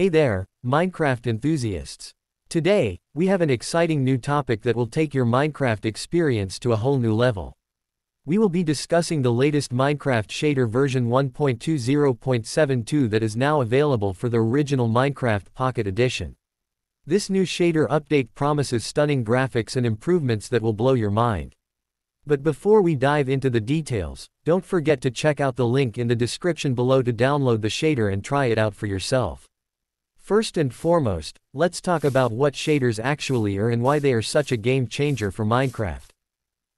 Hey there, Minecraft enthusiasts. Today, we have an exciting new topic that will take your Minecraft experience to a whole new level. We will be discussing the latest Minecraft shader version 1.20.72 that is now available for the original Minecraft Pocket Edition. This new shader update promises stunning graphics and improvements that will blow your mind. But before we dive into the details, don't forget to check out the link in the description below to download the shader and try it out for yourself. First and foremost, let's talk about what shaders actually are and why they are such a game changer for Minecraft.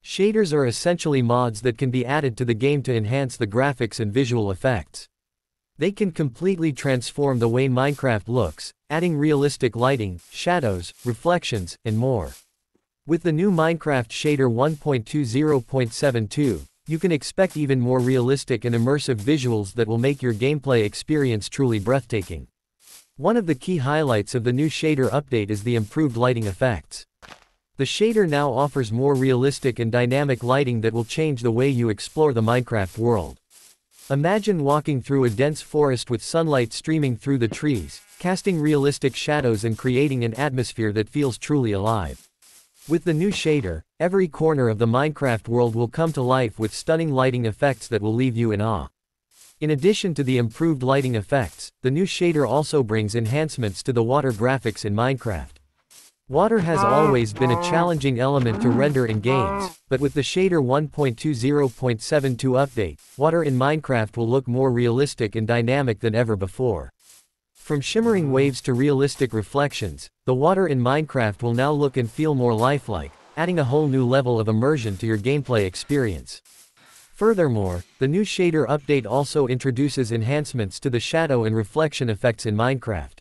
Shaders are essentially mods that can be added to the game to enhance the graphics and visual effects. They can completely transform the way Minecraft looks, adding realistic lighting, shadows, reflections, and more. With the new Minecraft shader 1.20.72, you can expect even more realistic and immersive visuals that will make your gameplay experience truly breathtaking. One of the key highlights of the new shader update is the improved lighting effects. The shader now offers more realistic and dynamic lighting that will change the way you explore the Minecraft world. Imagine walking through a dense forest with sunlight streaming through the trees, casting realistic shadows and creating an atmosphere that feels truly alive. With the new shader, every corner of the Minecraft world will come to life with stunning lighting effects that will leave you in awe. In addition to the improved lighting effects, the new shader also brings enhancements to the water graphics in Minecraft. Water has always been a challenging element to render in games, but with the shader 1.20.72 update, water in Minecraft will look more realistic and dynamic than ever before. From shimmering waves to realistic reflections, the water in Minecraft will now look and feel more lifelike, adding a whole new level of immersion to your gameplay experience. Furthermore, the new shader update also introduces enhancements to the shadow and reflection effects in Minecraft.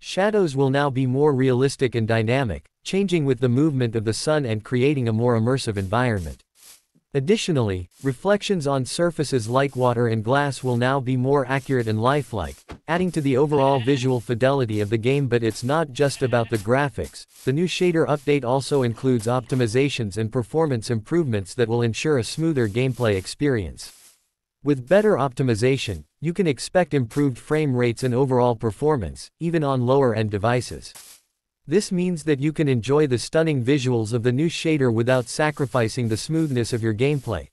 Shadows will now be more realistic and dynamic, changing with the movement of the sun and creating a more immersive environment. Additionally, reflections on surfaces like water and glass will now be more accurate and lifelike, adding to the overall visual fidelity of the game but it's not just about the graphics, the new shader update also includes optimizations and performance improvements that will ensure a smoother gameplay experience. With better optimization, you can expect improved frame rates and overall performance, even on lower-end devices. This means that you can enjoy the stunning visuals of the new shader without sacrificing the smoothness of your gameplay.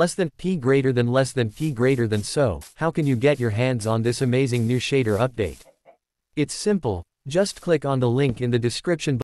Less than P greater than less than P greater than so, how can you get your hands on this amazing new shader update? It's simple, just click on the link in the description